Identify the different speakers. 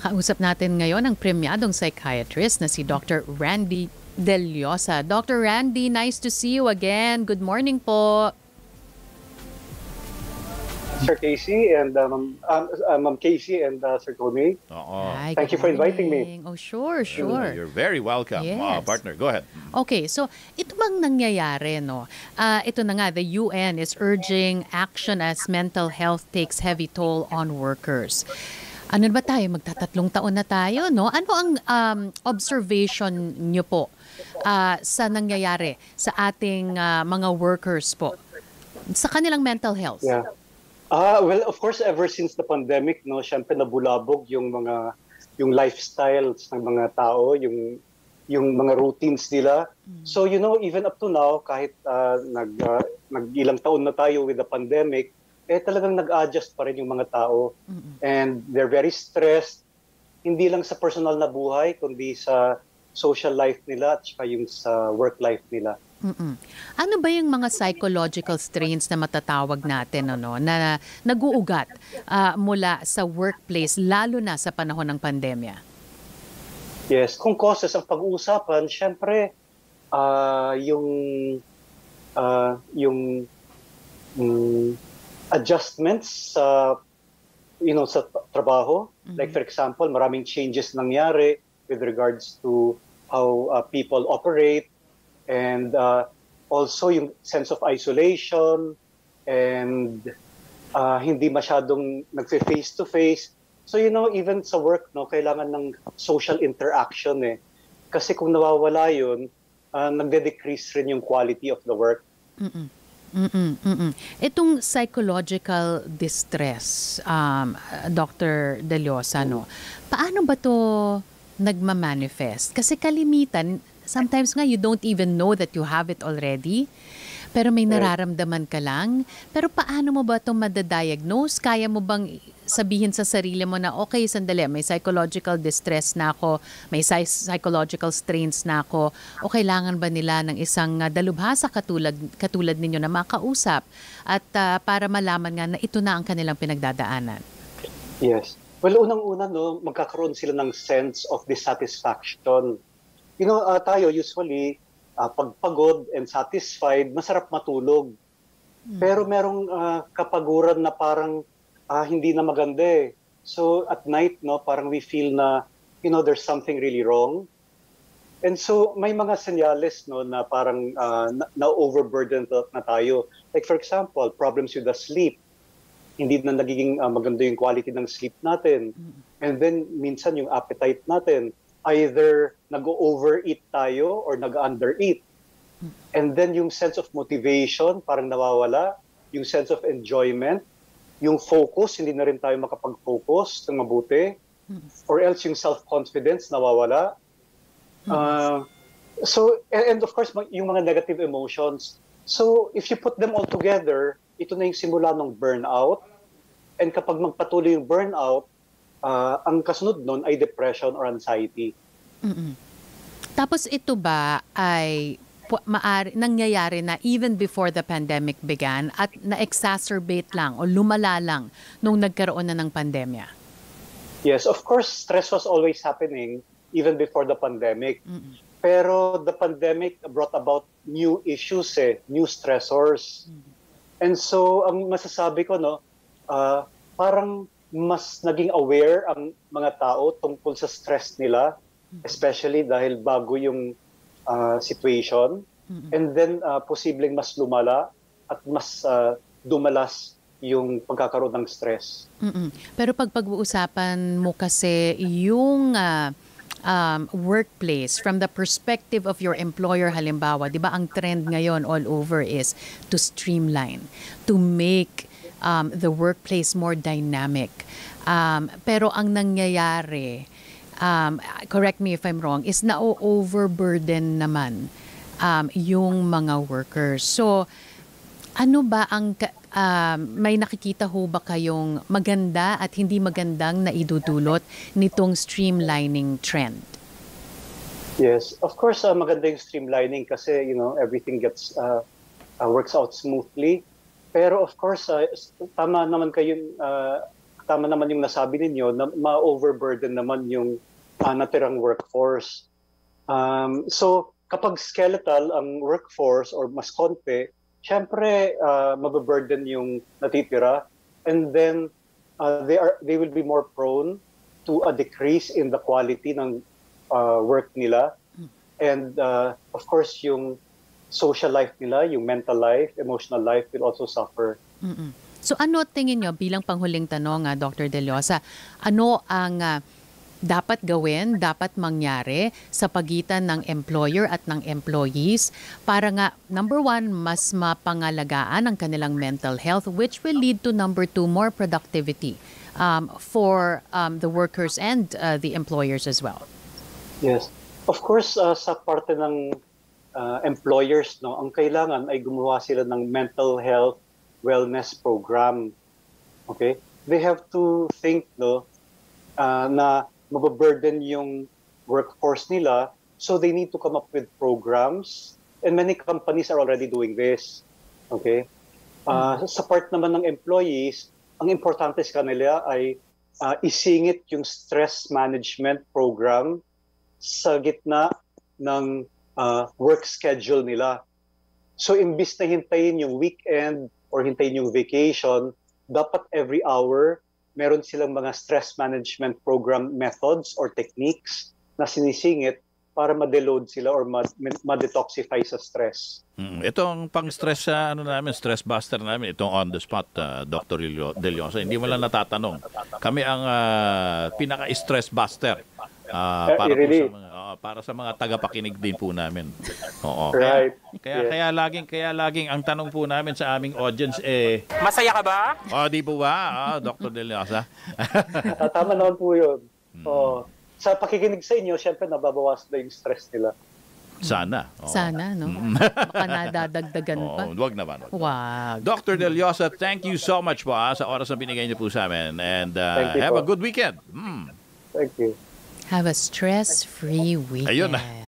Speaker 1: Makausap natin ngayon ang premyadong psychiatrist na si Dr. Randy Deliosa. Dr. Randy, nice to see you again. Good morning po.
Speaker 2: Sir Casey and uh, um, uh, Ma'am Casey and uh, Sir Tony.
Speaker 3: Oo.
Speaker 1: Hi,
Speaker 2: Thank you for inviting me.
Speaker 1: Oh, sure, sure.
Speaker 3: You're very welcome.
Speaker 1: Yes.
Speaker 3: Ah, partner, go ahead.
Speaker 1: Okay, so ito bang nangyayari, no? Ah, ito na nga, the UN is urging action as mental health takes heavy toll on workers. Ano ba tayo? Magtatatlong taon na tayo, no? Ano ang um, observation nyo po ah, sa nangyayari sa ating ah, mga workers po? Sa kanilang mental health?
Speaker 2: Yeah. Ah, well, of course, ever since the pandemic, no, syempre nabulabog yung mga yung lifestyles ng mga tao, yung yung mga routines nila. So, you know, even up to now, kahit ah, nag, ah, nag ilang taon na tayo with the pandemic, eh talagang nag-adjust pa rin yung mga tao. And they're very stressed, hindi lang sa personal na buhay, kundi sa social life nila at saka yung sa work life nila.
Speaker 1: Mm-mm. Ano ba yung mga psychological strains na matatawag natin ano na naguugat ah, mula sa workplace lalo na sa panahon ng pandemya?
Speaker 2: Yes, kung causes ang pag-uusapan, syempre ah yung ah yung mm, adjustments sa you know sa trabaho. Like for example, maraming changes nangyari with regards to how ah, people operate and ah, also yung sense of isolation and ah, hindi masyadong nagfe-face to face. So you know, even sa work, no, kailangan ng social interaction eh. Kasi kung nawawala yun, ah, nagde-decrease rin yung quality of the work.
Speaker 1: Mm-mm. Mm-mm, mm-mm. Itong psychological distress, um, Dr. Deliosa, no, paano ba to nagmamanifest? Kasi kalimitan, sometimes nga you don't even know that you have it already. Pero may nararamdaman ka lang. Pero paano mo ba ito madadiagnose? Kaya mo bang sabihin sa sarili mo na, okay, sandali, may psychological distress na ako, may psy- psychological strains na ako, o kailangan ba nila ng isang uh, dalubhasa katulad, katulad ninyo na makausap at ah, para malaman nga na ito na ang kanilang pinagdadaanan?
Speaker 2: Yes. Well, unang-una, no, magkakaroon sila ng sense of dissatisfaction. You know, ah, tayo usually, ah, pag pagod and satisfied, masarap matulog. Pero merong ah, kapaguran na parang ah, hindi na maganda eh. So at night, no, parang we feel na, you know, there's something really wrong. And so may mga senyales no na parang ah, na, na overburdened na tayo. Like for example, problems with the sleep. Hindi na nagiging ah, maganda yung quality ng sleep natin. And then minsan yung appetite natin either nag-overeat tayo or nag-undereat. And then yung sense of motivation parang nawawala, yung sense of enjoyment, yung focus, hindi na rin tayo makapag-focus ng mabuti, or else yung self-confidence nawawala. Uh, so, and, and of course, yung mga negative emotions. So, if you put them all together, ito na yung simula ng burnout. And kapag magpatuloy yung burnout, ah, ang kasunod nun ay depression or anxiety.
Speaker 1: Mm-mm. Tapos ito ba ay maari, nangyayari na even before the pandemic began at na-exacerbate lang o lumala lang nung nagkaroon na ng pandemya?
Speaker 2: Yes, of course, stress was always happening even before the pandemic. Pero the pandemic brought about new issues, eh, new stressors. And so, ang masasabi ko, no, ah, parang mas naging aware ang mga tao tungkol sa stress nila, especially dahil bago yung ah, situation. And then, ah, posibleng mas lumala at mas ah, dumalas yung pagkakaroon ng stress.
Speaker 1: Mm-mm. Pero pag pag-uusapan mo kasi yung ah, um, workplace from the perspective of your employer halimbawa, 'di ba ang trend ngayon all over is to streamline, to make um, the workplace more dynamic. Um, pero ang nangyayari, um, correct me if I'm wrong, is na overburden naman um, yung mga workers. So, ano ba ang um, may nakikita ho ba kayong maganda at hindi magandang naidudulot nitong streamlining trend?
Speaker 2: Yes, of course, uh, maganda yung streamlining kasi, you know, everything gets, uh, uh, works out smoothly. Pero of course, uh, tama naman kayo, uh, tama naman yung nasabi ninyo na ma-overburden naman yung uh, natirang workforce. Um, so, kapag skeletal ang workforce or mas konti, syempre uh, mababurden yung natitira. And then uh, they are they will be more prone to a decrease in the quality ng uh, work nila. And uh, of course yung social life nila, yung mental life, emotional life will also suffer.
Speaker 1: Mm-mm. So ano tingin nyo bilang panghuling tanong, uh, Dr. Deliosa, ano ang uh, dapat gawin, dapat mangyari sa pagitan ng employer at ng employees para nga, number one, mas mapangalagaan ang kanilang mental health which will lead to number two, more productivity um, for um, the workers and uh, the employers as well.
Speaker 2: Yes. Of course, uh, sa parte ng uh, employers, no, ang kailangan ay gumawa sila ng mental health wellness program. Okay? They have to think no uh, na mababurden yung workforce nila. So they need to come up with programs. And many companies are already doing this. Okay? Uh, sa part naman ng employees, ang importante sa kanila ay uh, isingit yung stress management program sa gitna ng uh, work schedule nila. So imbis na hintayin yung weekend or hintayin yung vacation, dapat every hour meron silang mga stress management program methods or techniques na sinisingit para ma-deload sila or ma-detoxify sa stress.
Speaker 3: Mm, itong pang-stress sa ano namin, stress buster namin, itong on the spot, uh, Dr. Deliosa, hindi mo lang natatanong. Kami ang uh, pinaka-stress buster. Uh, para really? sa mga uh, para sa mga tagapakinig din po namin. Oo.
Speaker 2: Right.
Speaker 3: Kaya kaya, yeah. kaya laging kaya laging ang tanong po namin sa aming audience eh
Speaker 4: Masaya ka ba?
Speaker 3: Oh, di po ba? Ah, Dr. Deliosa.
Speaker 2: Tama naman po 'yun. Hmm. Oh, sa pakikinig sa inyo, syempre nababawas na yung stress nila.
Speaker 3: Sana.
Speaker 1: Oo. Sana, no? Baka nadadagdagan pa.
Speaker 3: Oo, wag naman. Wag.
Speaker 1: Wag.
Speaker 3: Dr. Deliosa, thank you so much po ha, sa oras na binigay niyo po sa amin. And uh, have
Speaker 2: po.
Speaker 3: a good weekend. Mm.
Speaker 2: Thank you.
Speaker 1: Have a stress-free weekend.
Speaker 3: Ayun na.